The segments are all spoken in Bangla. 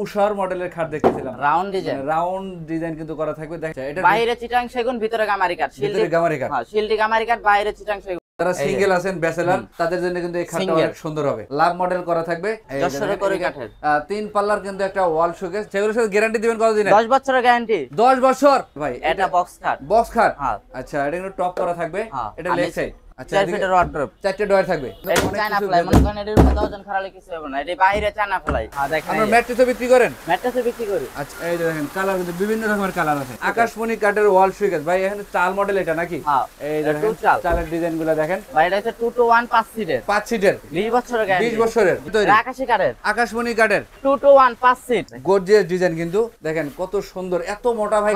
উষার মডেলের খাট দেখতেছিলাম। রাউন্ড ডিজাইন রাউন্ড ডিজাইন কিন্তু করা থাকবে। এটা বাইরে চিটাং সেগুন ভিতরে গামারি কাঠ। ভিতরে গামারি কাঠ। হ্যাঁ শিল্ডি গামারি কাঠ বাইরে চিটাং সেগুন। যারা সিঙ্গেল আছেন ব্যাচেলার তাদের জন্য কিন্তু এই খাটটা অনেক সুন্দর হবে। লাভ মডেল করা থাকবে। তিন পাল্লার কিন্তু একটা ওয়াল শোকেস সেগুলোর সাথে গ্যারান্টি দিবেন কতদিন দশ বছরের গ্যারান্টি 10 বছর! ভাই এটা বক্স কাঠ বক্স খাট? হ্যাঁ। আচ্ছা এটা কিন্তু টপ করা থাকবে। হ্যাঁ, এটা লেগ সাইড আচ্ছা ফিটের ওয়ার্ড্রপ চারটে ডয়ার থাকবে। চায়না ফ্লাই মনে করেন এটার উপরে দশজন খারালে কিছু হবে না এটা বাইরে চায়না ফ্লাই হ্যাঁ দেখেন আপনারা ম্যাট্রেসও বিক্রি করেন? ম্যাট্রেসে বিক্রি করি। আচ্ছা এই দেখেন কালার কিন্তু বিভিন্ন রকমের কালার আছে। আকাশমণি কাঠের ওয়াল সুইকেস ভাই এখানে চাল মডেল এটা নাকি? এই দেখেন চালের ডিজাইন দেখেন। ভাই এটা হচ্ছে টু টু ওয়ান পাঁচ সিটের পাঁচ সিটের বিশ বছরের বিশ গ্যারান্টি বছরের তৈরি। আকাশি আকাশমণি কাঠের। টু টু ওয়ান পাঁচ সিট গর্জিয়াস ডিজাইন কিন্তু। দেখেন কত সুন্দর এত মোটা ভাই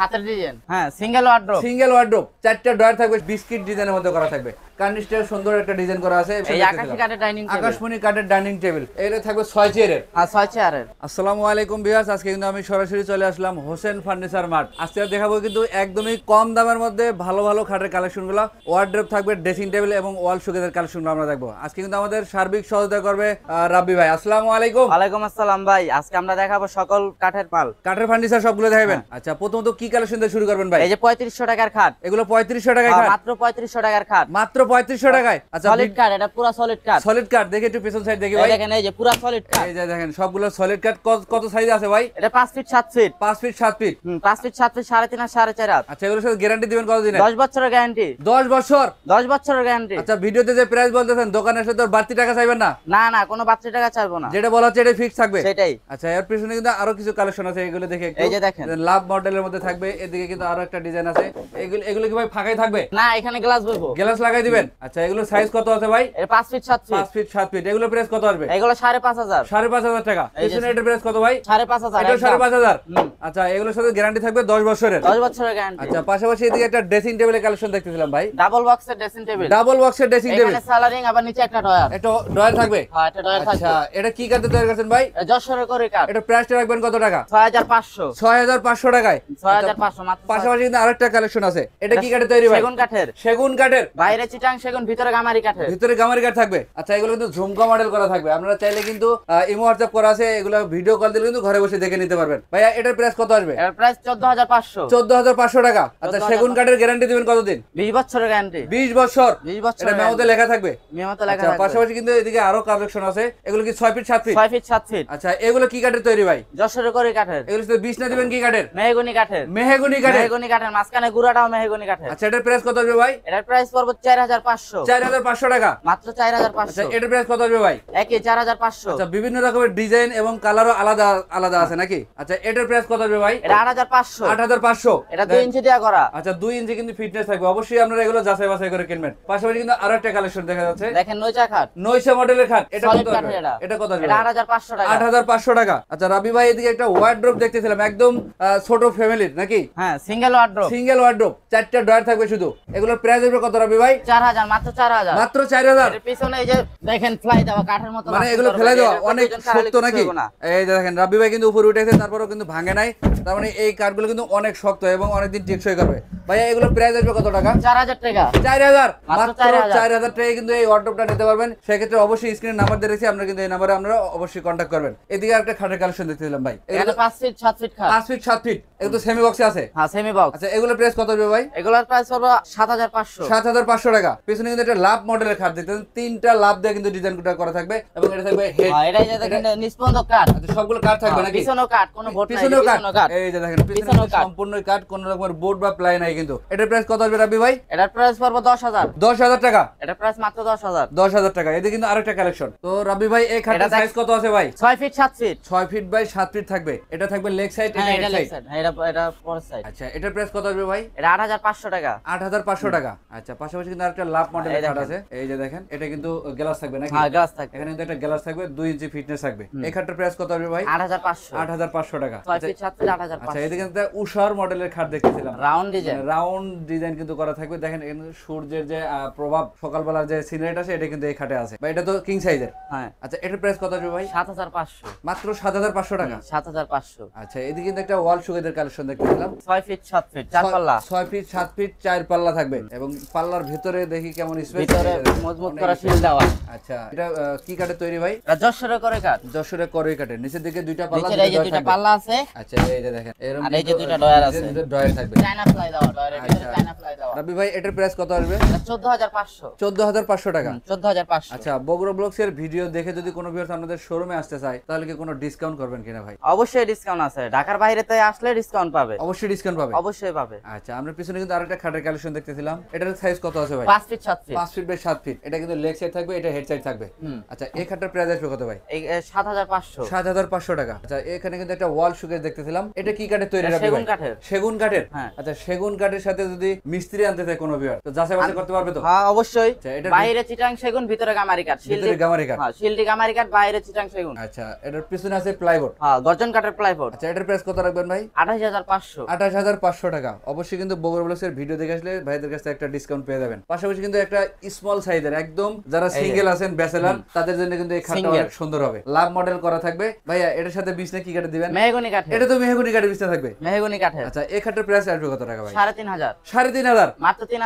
হাতের ডিজাইন হ্যাঁ সিঙ্গেল ওয়ার্ড্রপ সিঙ্গেল ওয়ার্ড্রোব চারটা ডয়ার থাকবে বিস্কিট ডিজাইনের মধ্যে করা থাকবে। কার্নিস্টের সুন্দর একটা ডিজাইন করা আছে এই আকাশি কাঠের ডাইনিং টেবিল আকাশমণি কাঠের ডাইনিং টেবিল এটা থাকবে ছয় চেয়ারের হ্যাঁ ছয় চেয়ারের আসসালামু আলাইকুম বিয়াস আজকে কিন্তু আমি সরাসরি চলে আসলাম হোসেন ফার্নিচার মার্ট। আজকে দেখাবো কিন্তু একদমই কম দামের মধ্যে ভালো ভালো খাটের কালেকশনগুলো ওয়ার্ড্রপ থাকবে ড্রেসিং টেবিল এবং ওয়াল শোকেসের কালেকশনগুলো আমরা দেখব। আজকে কিন্তু আমাদের সার্বিক সহযোগিতা করবে রাব্বি ভাই। আসসালামু আলাইকুম। ওয়ালাইকুম আসসালাম ভাই। আজকে আমরা দেখাবো সকল কাঠের পাল কাঠের ফার্নিচার সবগুলো দেখাবেন? আচ্ছা প্রথমত কি কালেকশন দিয়ে শুরু করবেন ভাই? এই যে পঁয়ত্রিশশো টাকার খাট। এগুলো পঁয়ত্রিশশো টাকায় হ্যাঁ, খাট? মাত্র পঁয়ত্রিশশো টাকার খাট। মাত্র পঁয়ত্রিশশো টাকায়। আচ্ছা সলিড কাঠ এটা পুরো সলিড কাঠ সলিড কাঠ দেখে একটু পেছন সাইড দেখি ভাই। দেখেন এই যে পুরো সলিড কাঠ এই যে দেখেন সবগুলো সলিড কাঠ কত সাইজ আছে ভাই? এটা পাঁচ ফিট সাত ফিট পাঁচ ফিট সাত ফিট হুম, পাঁচ ফিট সাত ফিট সাড়ে তিন আর সাড়ে চার হাত। আচ্ছা এগুলোর সাথে গ্যারান্টি দিবেন কতদিন দশ বছরের গ্যারান্টি দশ বছর? দশ বছরের গ্যারান্টি আচ্ছা ভিডিওতে যে প্রাইস বলতেছেন দোকানের সাথে বাড়তি টাকা চাইবেন না? না না কোনো বাচ্চা টাকা চাইব না। যেটা বলা হচ্ছে এটা ফিক্স থাকবে? সেটাই। আচ্ছা এর পিছনে কিন্তু আরও কিছু কালেকশন আছে এগুলো দেখে একটু। এই যে দেখেন। লাভ মডেলের মধ্যে থাকবে এদিকে কিন্তু আরও একটা ডিজাইন আছে। এগুলো এগুলো কি ভাই ফাঁকাই থাকবে? না এখানে গ্লাস বলব গ্লাস লাগাই দিবেন? আচ্ছা এগুলো সাইজ কত আছে ভাই? এটা পাঁচ ফিট সাত পাঁচ ফিট ফিট সাত ফিট এগুলো প্রাইস কত আসবে? এগুলো সাড়ে পাঁচ হাজার। সাড়ে পাঁচ হাজার টাকা। এই যে- পিছনে এটার কত ভাই? সাড়ে পাঁচ হাজার এটা সাড়ে একদম। পাঁচ হাজার। হুম। আচ্ছা এগুলোর সাথে গ্যারান্টি থাকবে দশ বছরের। দশ বছরের গ্যারান্টি আচ্ছা পাশাপাশি এদিকে একটা ড্রেসিং টেবিলের কালেকশন দেখতেছিলাম ভাই। ডাবল বক্সের ড্রেসিং টেবিল ডাবল বক্সের ড্রেসিং টেবিল এখানে সালারিং আবার নিচে একটা ডয়ার এটা ডয়ার থাকবে? হ্যাঁ এটা ডয়ার আচ্ছা এটা কি কাটতে তৈরি করছেন ভাই? এটা যশোরের করে কাঠ। এটা প্রাইসটা রাখবেন কত টাকা? ছয় হাজার পাঁচশো। ছয় হাজার পাঁচশো টাকায়। ছয় হাজার পাঁচশো মাত্র পাশাপাশি কিন্তু আরেকটা কালেকশন আছে। এটা কি কাঠে তৈরি ভাই? সেগুন কাঠের। সেগুন কাঠের। বাইরে চিটাং সেগুন ভিতরে গামারি কাঠের। ভিতরে গামারি কাঠ থাকবে। আচ্ছা এগুলো কিন্তু ঝুমকা মডেল করা থাকবে। আপনারা চাইলে কিন্তু ইমো হোয়াটসঅ্যাপ করা আছে এগুলো ভিডিও কল দিলে কিন্তু ঘরে বসে দেখে নিতে পারবেন। ভাইয়া এটার প্রাইস কত আসবে? এর প্রাইস চোদ্দ হাজার পাঁচশো। চোদ্দ হাজার পাঁচশো টাকা। আচ্ছা সেগুন কাঠের গ্যারান্টি দিবেন কতদিন? বিশ বছরের গ্যারান্টি বিশ বছর। বিশ বছর এটা মেমোতে লেখা থাকবে? মেমোতে লেখা আচ্ছা থাকবে। পাশাপাশি কিন্তু এদিকে আরও কালেকশন আছে। এগুলো কি ছয় ফিট সাত ফিট ছয় ফিট সাত ফিট আচ্ছা এগুলো কি কাঠের তৈরি ভাই? যশোরের করে কাঠের। এগুলো শুধু বিষ না দিবেন কি কাঠের? মেহগুনি কাঠের। মেহেগুনি কাঠের। মেহগুনি কাঠের মাঝখানে গুড়াটাও মেহগুনি কাঠের। আচ্ছা এটার প্রাইস কত আসবে ভাই? এটার প্রাইস পড়ব চার চার টাকা। মাত্র চার আচ্ছা পাঁচশো। এটার প্রাইস কত আসবে ভাই? একই চার হাজার পাঁচশো। আচ্ছা বিভিন্ন রকমের ডিজাইন এবং কালারও আলাদা আলাদা আছে নাকি? আচ্ছা এটার প্রাইস কত আসবে ভাই? এটা আট হাজার পাঁচশো। এটা দুই ইঞ্চি দেওয়া করা। আচ্ছা দুই ইঞ্চি কিন্তু ফিটনেস থাকবে। অবশ্যই আপনারা এগুলো যাচাই বাছাই করে কিনবেন। পাশাপাশি কিন্তু আরও একটা কালেকশন দেখা যাচ্ছে। দেখেন নৈচা খাট। নয়শো মডেলের খাট। এটা কত এটা। কত এটা আট হাজার পাঁচশো টাকা। আচ্ছা রাবি ভাই এদিকে একটা ওয়ার্ড্রোপ দেখতেছিলাম। একদম ছোট ফ্যামিলির নাকি? হ্যাঁ সিঙ্গেল ওয়ার্ড্রোপ সিঙ্গেল ওয়ার্ড্রোপ চারটা ডয়ার থাকবে শুধু। এগুলোর প্রাইস আসবে কত রাবি ভাই? চার হাজার মাত্র চার হাজার। মাত্র চার হাজার? এর পিছনে এই যে দেখেন ফ্লাই দেওয়া কাঠের মতো মানে এগুলো ফেলে দেওয়া অনেক শক্ত নাকি? এই দেখেন রাব্বি ভাই কিন্তু উপরে উঠেছে তারপরেও কিন্তু ভাঙে নাই। তার মানে এই কাঠগুলো কিন্তু অনেক শক্ত এবং অনেকদিন টেকসই করবে। ভাইয়া এগুলো প্রাইস আসবে কত টাকা? চার হাজার টাকা। চার হাজার। মাত্র মাত্র 4,000 চার হাজার টাকায় কিন্তু এই ওয়ার্ডরোবটা নিতে পারবেন। সেক্ষেত্রে অবশ্যই স্ক্রিনে নাম্বার আপনারা কিন্তু এই নাম্বারে আমরা অবশ্যই কন্ট্যাক্ট করবেন। এদিকে একটা খাটের কালেকশন দেখতেছিলাম ভাই। এগুলো পাঁচ ফিট সাত ফিট খাট। পাঁচ ফিট সাত ফিট এগুলো সেমি বক্সে আছে। হ্যাঁ সেমি বক্স আচ্ছা এগুলো প্রাইস কত হবে ভাই? এগুলোর প্রাইস পড়ব সাত হাজার পাঁচশো। সাত হাজার পাঁচশো টাকা। পিছনে কিন্তু একটা লাভ মডেলের খাট দেখতেন তিনটা লাভ দিয়ে কিন্তু ডিজাইন করা থাকবে এবং এটা থাকবে হেড হ্যাঁ, এটাই নিষ্পন্দ কাঠ আচ্ছা সবগুলো কাঠ থাকবে হ্যাঁ, নাকি? পিছনেও কাঠ কোনো ভোট নাই পিছনেও কাঠ। এই যে দেখেন পিছনেও সম্পূর্ণ কাঠ। কোন রকমের বোর্ড বা প্লাই নাই। কিন্তু এটার প্রাইস কত আসবে রাব্বি ভাই? এটার প্রাইস পড়ব দশ হাজার। দশ হাজার টাকা? এটার প্রাইস মাত্র দশ হাজার। দশ হাজার টাকা। এদিকে কিন্তু আরেকটা কালেকশন তো রাব্বি ভাই এই খাটের সাইজ কত আছে ভাই? ছয় ফিট সাত ফিট ছয় ফিট বাই সাত ফিট থাকবে। এটা থাকবে লেগ সাইড হ্যাঁ এটা এটা লেগ সাইড সাইড হ্যাঁ এটা এটা পরের সাইড আচ্ছা এটার প্রাইস কত আসবে ভাই? এটা আট হাজার পাঁচশো টাকা। আট হাজার পাঁচশো টাকা। আচ্ছা পাশাপাশি কিন্তু আরেকটা লাভ মডেলের এই খাট আছে। এই যে দেখেন এটা কিন্তু গ্লাস থাকবে নাকি? হ্যাঁ গাছ থাকে এখানে কিন্তু একটা গ্লাস থাকবে দুই ইঞ্চি ফিটনেস থাকবে। এই খাটটার প্রাইস কত আসবে ভাই? আট হাজার পাঁচশো। আট হাজার পাঁচশো টাকা। ছয় আচ্ছা, ফিট সাত ফিট আট হাজার আচ্ছা এদিকে কিন্তু উষার মডেলের খাট দেখতেছিলাম। রাউন্ড ডিজাইন রাউন্ড ডিজাইন কিন্তু করা থাকবে। দেখেন সূর্যের যে প্রভাব সকালবেলার যে সিনারিটা আছে এটা কিন্তু এই খাটে আছে। বা এটা তো কিং সাইজের হ্যাঁ। আচ্ছা এটার প্রাইস কত আসবে ভাই? সাত হাজার পাঁচশো। মাত্র সাত হাজার পাঁচশো টাকা? সাত হাজার পাঁচশো। আচ্ছা এদিকে কিন্তু একটা ওয়াল সুগেদের কালেকশন দেখতেছিলাম ছয় ফিট সাত ফিট চার পাল্লা। ছয় ফিট সাত ফিট চার পাল্লা থাকবে। এবং পাল্লার ভিতরে দেখি কেমন স্পেস ভিতরে মজবুত করা শিল দেওয়া। আচ্ছা এটা কি কাঠে তৈরি ভাই? এটা যশোরে করে কাঠ। যশোরে করে কাঠে নিচের দিকে দুইটা পাল্লা দুইটা দুইটা আছে। আচ্ছা এই যে দেখেন। এরকম আর এই যে দুইটা ডয়ার আছে। দুটো ডয়ার থাকবে। চায়না ফ্লাই দেওয়া আচ্ছা। রাবি ভাই এটার প্রাইস কত আসবে? চোদ্দ হাজার পাঁচশো। চোদ্দ হাজার পাঁচশো টাকা। চোদ্দ হাজার পাঁচশো। আচ্ছা বগুড়া ব্লগস এর ভিডিও দেখে যদি কোনো ভিউয়ার্স আপনাদের শোরুমে আসতে চায় তাহলে কি কোনো ডিসকাউন্ট করবেন কিনা ভাই? অবশ্যই ডিসকাউন্ট আছে। ঢাকার বাইরে তো আসলে ডিসকাউন্ট পাবে। অবশ্যই ডিসকাউন্ট পাবে? অবশ্যই পাবে। আচ্ছা আমরা পিছনে কিন্তু আরেকটা খাটের কালেকশন দেখতেছিলাম। এটার সাইজ কত আছে ভাই? পাঁচ ফিট সাত ফিট পাঁচ ফিট বাই সাত ফিট এটা কিন্তু লেগ সাইড থাকবে এটা হেড সাইড থাকবে। আচ্ছা এই খাটটার প্রাইস আসবে কত ভাই? এই সাত হাজার পাঁচশো। সাত হাজার পাঁচশো টাকা। আচ্ছা এখানে কিন্তু একটা ওয়াল সুকেস দেখতেছিলাম। এটা কি কাঠের তৈরি সেগুন? কাঠের। সেগুন কাঠের? হ্যাঁ। আচ্ছা সেগুন কাঠের সাথে যদি মিস্ত্রি আনতে চায় কোনো ভিউয়ার তো যাচাই বাছাই করতে পারবে তো? হ্যাঁ অবশ্যই। আচ্ছা, বাইরে চিটাং সেগুন ভিতরে গামারি কাঠ। ভিতরে গামারি কাঠ। হ্যাঁ শিলটি গামারি কাঠ বাইরে চিটাং সেগুন। আচ্ছা এটার পিছনে আছে প্লাইবোর্ড হ্যাঁ গর্জন কাঠের প্লাইবোর্ড আচ্ছা এটার প্রাইস কত রাখবেন ভাই? আঠাশ হাজার পাঁচশো। আঠাশ হাজার পাঁচশো টাকা। অবশ্যই কিন্তু বগুড়া ব্লগস এর ভিডিও দেখে আসলে ভাইদের কাছে একটা ডিসকাউন্ট পেয়ে যাবেন। পাশাপাশি কিন্তু একটা স্মল সাইজের একদম যারা সিঙ্গেল আছেন ব্যাচেলার তাদের জন্য কিন্তু এই খাটটা অনেক সুন্দর হবে। লাভ মডেল করা থাকবে। ভাইয়া এটার সাথে বিছনা কি কাটে দিবেন? মেহগনি কাঠের। এটা তো মেহগুনি কাঠের বিছনা থাকবে। মেহগুনি কাঠের। আচ্ছা এই খাটের প্রাইস আসবে কত টাকা ভাই? সাড়ে তিন হাজার। মাত্র তিন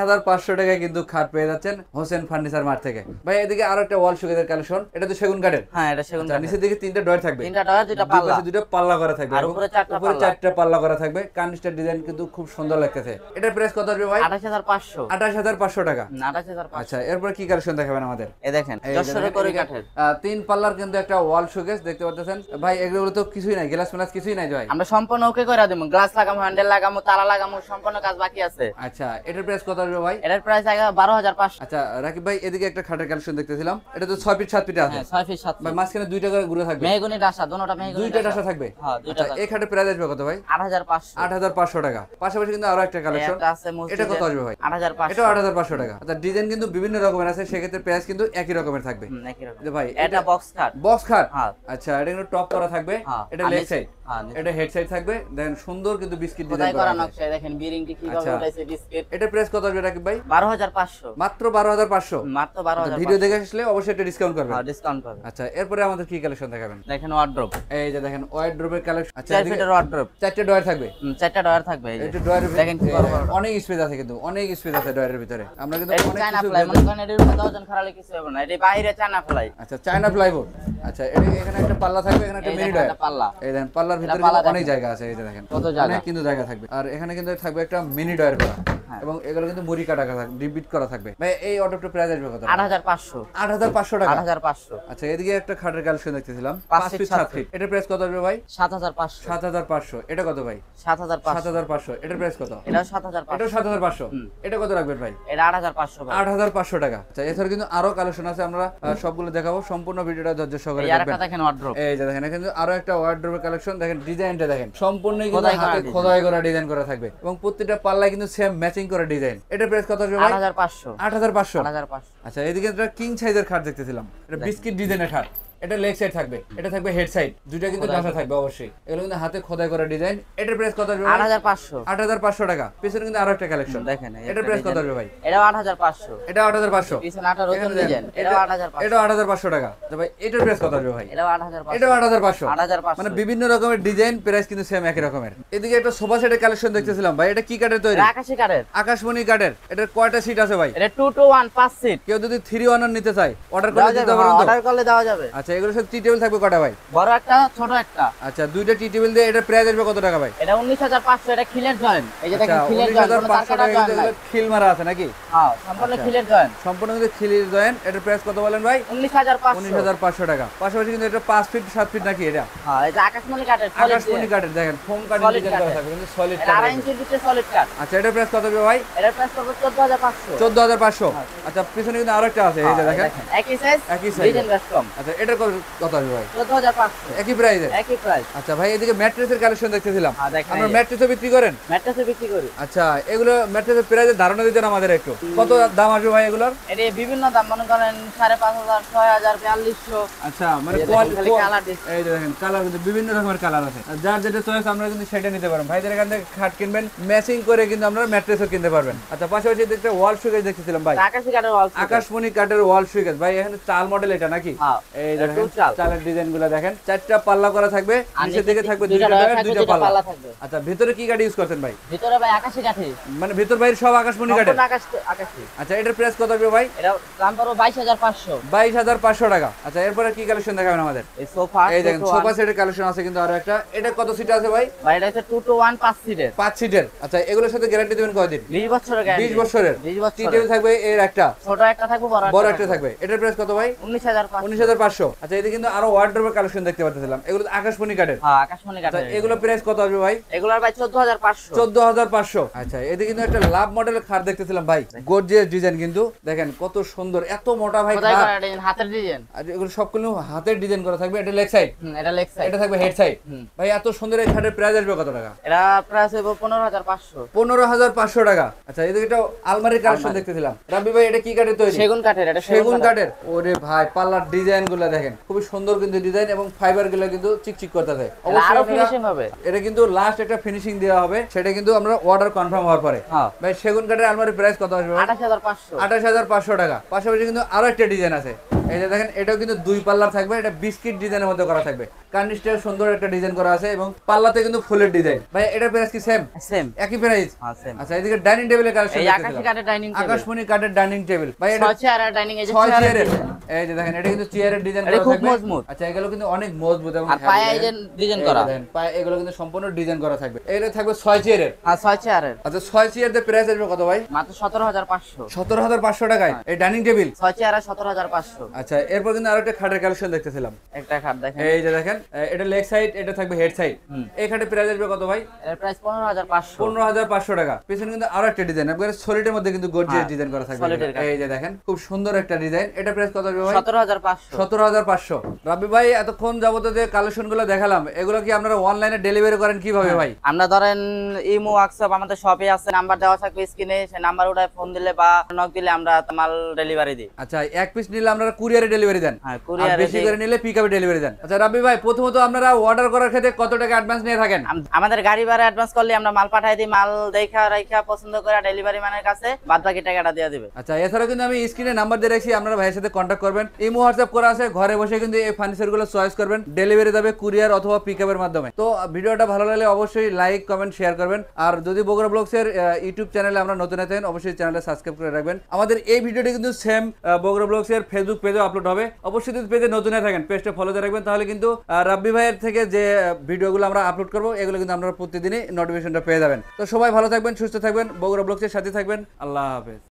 হাজার পাঁচশো। টাকায় কিন্তু খাট পেয়ে যাচ্ছেন হোসেন ফার্নিচার মার্ট থেকে। ভাই এদিকে আরও একটা ওয়াল সুগেদের কালেকশন এটা তো সেগুন কাঠের। হ্যাঁ এটা সেগুন আচ্ছা, কাঠের। নিচের দিকে তিনটা ডয়ার থাকবে। তিনটা ডয়ার দুইটা পাল্লা। দুটো পাল্লা করা থাকবে আর উপরে চারটা উপরে চারটা পাল্লা করা থাকবে। কার্নিস্টার ডিজাইন কিন্তু খুব সুন্দর লাগতেছে। এটার প্রাইস কত আসবে ভাই? টাকা। আচ্ছা এরপরে কি কালেকশন দেখাবেন আমাদের? দেখেন এই দেখেন, করে এদিকে, কাঠের। তিন পাল্লার কিন্তু একটা ওয়াল শোকেস দেখতে পাচ্ছেন? ভাই এগুলো তো কিছুই নাই গ্লাস ফ্লাস কিছুই নাই ভাই? আমরা সম্পূর্ণ ওকে করে দেবো। গ্লাস লাগামো হ্যান্ডেল লাগামো তালা লাগামো সম্পূর্ণ কাজ বাকি আছে। আচ্ছা এটার প্রাইস কত আসবে ভাই? এটার প্রাইস হাজার পাঁচশো। আচ্ছা রাকিব ভাই এদিকে একটা খাটের কালেকশন দেখতেছিলাম। এটা তো ছয় ফিট সাত ফিটে আছে। হ্যাঁ ছয় ফিট সাত ভাই ফিট মাঝখানে দুইটা করে ঘুরে থাকবে। মেহগুনি ডাসা দুটোটা মেহগুনি দুইটা ডাসা থাকবে? হ্যাঁ দুইটা আচ্ছা এই খাটের প্রাইস আসবে কত ভাই? আট হাজার পাঁচশো। আট হাজার পাঁচশো টাকা। পাশাপাশি কিন্তু আরও একটা কালেকশন এটা কত আসবে ভাই? আট হাজার পাঁচশো। এটাও আট হাজার পাঁচশো টাকা। আচ্ছা ডিজাইন কিন্তু বিভিন্ন রকমের আছে সেক্ষেত্রে প্রাইস কিন্তু একই রকমের থাকবে। একই রকম। ভাই এটা বক্স খাট বক্স খাট হ্যাঁ। আচ্ছা এটা কিন্তু টপ করা থাকবে। হ্যাঁ, এটা লেগ সাইড হ্যাঁ, এটা হেড সাইড থাকবে। দেখেন সুন্দর কিন্তু বিস্কিট ডিজাইন করা নকশায় দেখেন বিরিংটি কীভাবে আচ্ছা। উঠাইছে বিস্কিট। এটার প্রাইস কত আসবে রাকিব ভাই? বারো হাজার পাঁচশো। মাত্র বারো হাজার পাঁচশো? মাত্র বারো ভিডিও দেখে আসলে অবশ্যই একটা ডিসকাউন্ট করবেন। ডিসকাউন্ট পাবে আচ্ছা এরপরে আমাদের কি কালেকশন দেখাবেন? দেখেন ওয়ার্ড্রোপ এই যে দেখেন ওয়াইড কালেকশন আচ্ছা চার ফিটের ওয়ার্ড্রোপ চারটে ডয়ার থাকবে? চারটা ডয়ার থাকবে এই যে। একটু দেখেন কি বড় বড়। অনেক স্পেস আছে কিন্তু অনেক স্পেস আছে ডয়ারের ভিতরে। আমরা কিন্তু অনেক চায়না কিছু মনে করেন এটার উপরে দশজন খারালে কিছু হবে না এটা বাইরে চায়না ফ্লাই আচ্ছা চায়না প্লাইবোর্ড আচ্ছা এখানে একটা পাল্লা থাকবে এখানে একটা মিনি ডয়ার পাল্লা। এই দেখেন পাল্লার ভিতরে অনেক জায়গা আছে এই দেখেন। কত জায়গা? কিন্তু জায়গা থাকবে। আর এখানে কিন্তু থাকবে একটা মিনি ডয়ার করা। এবং এগুলো কিন্তু মুড়ি কাটা ডিবিট করা থাকবে। ভাই এই অর্ডারটা প্রাইস আসবে কত আট হাজার পাঁচশো। আট হাজার পাঁচশো টাকা? আট হাজার পাঁচশো। আচ্ছা এদিকে একটা খাটের কালেকশন দেখতেছিলাম। পাঁচ পাঁচ ফিট, ফিট সাত সাত ফিট এটার প্রাইস কত আসবে ভাই? সাত হাজার পাঁচশো। সাত হাজার পাঁচশো। এটা কত ভাই? সাত হাজার সাত পাঁচশো। এটার প্রাইস কত? সাত হাজার পাঁচশো। হুম। এটা কত রাখবেন ভাই? এটা আট হাজার পাঁচশো ভাই। আট হাজার পাঁচশো টাকা। আচ্ছা এছাড়া কিন্তু আরও কালেকশন আছে আমরা সবগুলো দেখাবো। সম্পূর্ণ ভিডিওটা ধৈর্য সহকারে দেখবেন। দেখেন ওয়ার্ড্রোপ এই যে দেখেন কিন্তু আরও একটা ওয়ার্ড্রোবের কালেকশন দেখেন ডিজাইনটা দেখেন। সম্পূর্ণ কিন্তু। খোদাই করা ডিজাইন করা থাকবে। এবং প্রত্যেকটা পাল্লায় কিন্তু সেম ম্যাচিং করা ডিজাইন এটা প্রাইস কত আসবে ভাই? হাজার পাঁচশো। আট হাজার পাঁচশো। আট হাজার পাঁচশো। আচ্ছা এদিকে একটা কিং সাইজের খাট দেখতেছিলাম। এটা বিস্কিট ডিজাইনের খাট। এটা লেগ সাইড থাকবে এটা থাকবে হেড সাইড দুইটা কিন্তু খোদাই থাকবে অবশ্যই। এগুলো কিন্তু হাতে খোদাই করা ডিজাইন এটার প্রাইস কত আসবে আট হাজার পাঁচশো। আট হাজার পাঁচশো টাকা। পিছনে কিন্তু আরও একটা কালেকশন দেখেন এটার প্রাইস কত আসবে ভাই? এটা আট হাজার পাঁচশো। পিছনে আঠারো নতুন ডিজাইন এটাও আট হাজার পাঁচশো। টাকা। তো ভাই এটার প্রাইস কত আসবে ভাই? হাজার পাঁচশো। আট হাজার পাঁচশো। মানে বিভিন্ন রকমের ডিজাইন প্রাইস কিন্তু সেম একই রকমের। এদিকে একটা সোফা সেটের কালেকশন দেখতেছিলাম ভাই এটা কি কাঠের তৈরি? এটা আকাশি কাঠের। আকাশমণি কাঠের। এটার কয়টা সিট আছে ভাই? এটা টু টু ওয়ান পাঁচ সিট কেউ যদি থ্রি ওয়ান নিতে চায় অর্ডার করে দেওয়া দিতে পারেন অর্ডার করলে দেওয়া যাবে। আচ্ছা এগুলোর সাথে টি টেবিল থাকবে কটা ভাই? বড় একটা ছোট একটা। আচ্ছা দুইটা টি টেবিল দিয়ে এটা প্রাইস আসবে কত টাকা ভাই? এটা উনিশ হাজার পাঁচশো এটা খিলের জয়েন্ট এই যে দেখেন খিলের জয়েন্ট হাজার পাঁচশো টাকা কিন্তু এগুলো খিল মারা আছে নাকি? হ্যাঁ সম্পূর্ণ আচ্ছা। খিলের জয়েন্ট সম্পূর্ণ কিন্তু খিলির জয়েন এটার প্রাইস কত বলেন ভাই? উনিশ হাজার উনিশ পাঁচশো হাজার পাঁচশো টাকা। পাশাপাশি কিন্তু এটা পাঁচ ফিট সাত ফিট নাকি এটা? হ্যাঁ এই যে আকাশমণি solid আকাশমণি। কাঠের দেখেন ফোম Solid ডিজাইন করা। থাকবে কিন্তু সলিড এটা আড়াই ইঞ্চির ভিতরে সলিড কাঠ। আচ্ছা এটার প্রাইস কত হবে ভাই? এটার প্রাইস চোদ্দ হাজার পাঁচশো। আচ্ছা পিছনে কিন্তু আরও একটা আছে এই যে দেখেন। একই সাইজ একই size ডিজাইন কম। আচ্ছা এটার কত- কত আসবে ভাই? চোদ্দ হাজার পাঁচশো। একই প্রাইসে একই প্রাইস আচ্ছা ভাই এদিকে ম্যাট্রেসের কালেকশন দেখতেছিলাম। হ্যাঁ, আপনারা ম্যাট্রেসও বিক্রি করেন? ম্যাট্রেসে বিক্রি করি। আচ্ছা এগুলো ম্যাট্রেসের প্রাইসের ধারণা দিতেন আমাদের একটু। কত দাম আসবে ভাই এগুলোর? এটি বিভিন্ন দাম মনে করেন সাড়ে পাঁচ হাজার ছয় হাজার বিয়াল্লিশশো। আচ্ছা মানে এই দেখেন, খালি কোয়াল- colour দিচ্ছে। এই যে দেখেন কালার কিন্তু বিভিন্ন রকমের কালার আছে। যার যেটা চয়েস আমরা কিন্তু সেটা নিতে পারবেন ভাইদের এখান থেকে খাট কিনবেন ম্যাচিং করে কিন্তু আপনারা ম্যাট্রেসও কিনতে পারবেন। আচ্ছা পাশাপাশি দেখতে ওয়াল দেখতেছিলাম ভাই। আকাশমণি কাঠের ওয়াল সুকেজ ভাই এখানে চাল মডেল এটা নাকি? হ্যাঁ, এই দেখেন চালের ডিজাইন দেখেন। চারটা পাল্লা করা থাকবে নিচের দিকে থাকবে দুইটা দুইটা ডয়ার টায়ার থাকবে, দুইটা দুইটা পাল্লা। পাল্লা থাকবে। আচ্ছা ভিতরে কি গাড়ি ইউজ করছেন ভাই? ভিতরে ভাই আকাশি কাঠে মানে ভিতর বাইরে সব আকাশমণি কাঠের আকাশ আকাশি। আচ্ছা এটার প্রাইস কত হবে ভাই? এটা দাম পড়বে বাইশ হাজার পাঁচশো। বাইশ হাজার পাঁচশো টাকা। আচ্ছা এরপরে কি কালেকশন দেখাবেন আমাদের? এই সোফা এই দেখেন সোফা সেটের কালেকশন আছে কিন্তু আরও একটা। এটা কত সিট আছে ভাই? ভাই এটা হচ্ছে টু টু ওয়ান পাঁচ সিটের পাঁচ সিটের আচ্ছা এগুলোর সাথে গ্যারান্টি দেবেন কয়দিন? বিশ বছরের বিশ বছরের। থাকবে এর একটা। ছোট একটা থাকবে বড় বড় একটা থাকবে। এটার প্রাইস কত ভাই? উনিশ হাজার উনিশ হাজার পাঁচশো। আচ্ছা এদিকে কিন্তু আরও ওয়ার্ড্রোবের কালেকশন দেখতে পাচ্ছিলাম এগুলো আকাশমণি কাঠের। হ্যাঁ আকাশমণি আচ্ছা কাঠের। এগুলো প্রাইস কত আসবে ভাই? এগুলোর ভাই চোদ্দ হাজার পাঁচশো। চোদ্দ হাজার পাঁচশো। আচ্ছা এদিকে কিন্তু একটা লাভ মডেলের খাট দেখতেছিলাম ভাই। গর্জিয়াস ডিজাইন কিন্তু। দেখেন কত সুন্দর এত মোটা ভাই হাতের ডিজাইন আর এগুলো সবগুলো হাতের ডিজাইন করা থাকবে। এটা লেগ সাইড এটা লেগ সাইড এটা থাকবে হেড সাইড ভাই এত সুন্দর এই খাটের প্রাইস আসবে কত টাকা? এটা প্রাইস হইব পনেরো হাজার পাঁচশো। পনেরো হাজার পাঁচশো টাকা। আচ্ছা এদিকে একটা আলমারির কালেকশন। দেখতেছিলাম। রাব্বি ভাই এটা কি কাঠের তৈরি? সেগুন কাঠের এটা সেগুন কাঠের। ওরে ভাই পাল্লার ডিজাইনগুলো দেখেন। খুবই সুন্দর কিন্তু ডিজাইন এবং ফাইবারগুলো কিন্তু চিকচিক করতে হবে। এটা কিন্তু লাস্ট একটা ফিনিশিং দেওয়া হবে সেটা কিন্তু আমরা অর্ডার কনফার্ম হওয়ার পরে। হ্যাঁ। ভাই সেগুন কাঠের আলমারি প্রাইস কত আসবে আঠাশ হাজার পাঁচশো। টাকা। পাশাপাশি কিন্তু আরও একটা ডিজাইন আছে। এই যে দেখেন এটাও কিন্তু দুই পাল্লার থাকবে এটা বিস্কিট ডিজাইনের মধ্যে করা থাকবে। কার্নিস্টের সুন্দর একটা ডিজাইন করা আছে এবং পাল্লাতে কিন্তু ফুলের ডিজাইন। ভাই এটার প্রাইস কি সেম সেম একই প্রাইস হ্যাঁ সেম আচ্ছা এদিকে ডাইনিং টেবিলের কালেকশন এই আকাশি কাঠের ডাইনিং টেবিল আকাশমণি কাঠের ডাইনিং টেবিল ভাই এটা ছয় চেয়ার ডাইনিং এই যে ছয় চেয়ারের। চেয়ারের এই যে দেখেন এটা কিন্তু চেয়ারের ডিজাইন এটা করা খুব মজবুত। আচ্ছা এগুলো কিন্তু অনেক মজবুত এবং আর পায়ে এই যে ডিজাইন করা। দেখেন, পায়ে এগুলো কিন্তু সম্পূর্ণ ডিজাইন করা থাকবে। এটা থাকবে ছয় চেয়ারের। আর ছয় চেয়ারের। আচ্ছা ছয় চেয়ারের প্রাইস আসবে কত ভাই? মাত্র সতেরো হাজার পাঁচশো। সতেরো হাজার পাঁচশো টাকায়। এই ডাইনিং টেবিল ছয় চেয়ার সতেরো হাজার পাঁচশো। আচ্ছা এরপর কিন্তু আরও একটা খাটের কালেকশন দেখতেছিলাম। একটা খাট দেখেন। এই যে দেখেন এটা লেগ সাইড এটা থাকবে হেড সাইড এই খাটের প্রাইস আসবে কত ভাই? এর প্রাইস পনেরো হাজার পাঁচশো। পনেরো হাজার পাঁচশো টাকা। পিছনে কিন্তু আরও একটা ডিজাইন একবারে সলিডের মধ্যে কিন্তু গর্জিয়াস হ্যাঁ, ডিজাইন করা থাকবে। এই যে দেখেন খুব সুন্দর একটা ডিজাইন এটা প্রাইস কত আসবে ভাই? সতেরো হাজার পাঁচশো। সতেরো হাজার পাঁচশো। রাবি ভাই এতক্ষণ যাবত যে কালেকশনগুলো দেখালাম এগুলো কি আপনারা অনলাইনে ডেলিভারি করেন কীভাবে ভাই? আমরা ধরেন ইমো হোয়াটসঅ্যাপ আমাদের শপে আছে নাম্বার দেওয়া থাকবে স্ক্রিনে সেই নাম্বার ওটায় ফোন দিলে বা নক দিলে আমরা মাল ডেলিভারি দিই। আচ্ছা এক পিস নিলে আপনারা কুরিয়ারে ডেলিভারি দেন। হ্যাঁ আর বেশি করে নিলে পিক আপে ডেলিভারি দেন। আচ্ছা রাবি ভাই প্রথমত আপনারা অর্ডার করার ক্ষেত্রে কত টাকা অ্যাডভান্স নিয়ে থাকেন? আমাদের গাড়ি ভাড়া অ্যাডভান্স করলে আমরা মাল পাঠাই দিই মাল দেখা রাখা পছন্দ করে ডেলিভারি ম্যানের কাছে বাদ বাকি টাকাটা দিয়ে দিবে। আচ্ছা এছাড়াও কিন্তু আমি স্ক্রিনে নাম্বার দিয়ে রাখছি আপনারা ভাইয়ের সাথে কন্ট্যাক্ট করবেন। ইমো হোয়াটসঅ্যাপ করা আছে ঘরে বসে কিন্তু এই ফার্নিচারগুলো চয়েস করবেন। ডেলিভারি যাবে কুরিয়ার অথবা পিক আপের মাধ্যমে। তো ভিডিওটা ভালো লাগলে অবশ্যই লাইক কমেন্ট শেয়ার করবেন। আর যদি বগুড়া ব্লগস এর ইউটিউব চ্যানেলে আমরা নতুন আছেন অবশ্যই চ্যানেলে সাবস্ক্রাইব করে রাখবেন। আমাদের এই ভিডিওটি কিন্তু সেম বগুড়া ব্লগস এর ফেসবুক পেজে আপলোড হবে। অবশ্যই যদি পেজে নতুন হয়ে থাকেন, পেজটা ফলো দিয়ে রাখবেন, তাহলে কিন্তু রাব্বি ভাইয়ের থেকে যে ভিডিওগুলো আমরা আপলোড করব, এগুলো কিন্তু আপনারা প্রতিদিনই নোটিফিকেশনটা পেয়ে যাবেন। তো সবাই ভালো থাকবেন, সুস্থ থাকবেন, বগুড়া ব্লকের সাথে থাকবেন। আল্লাহ হাফেজ।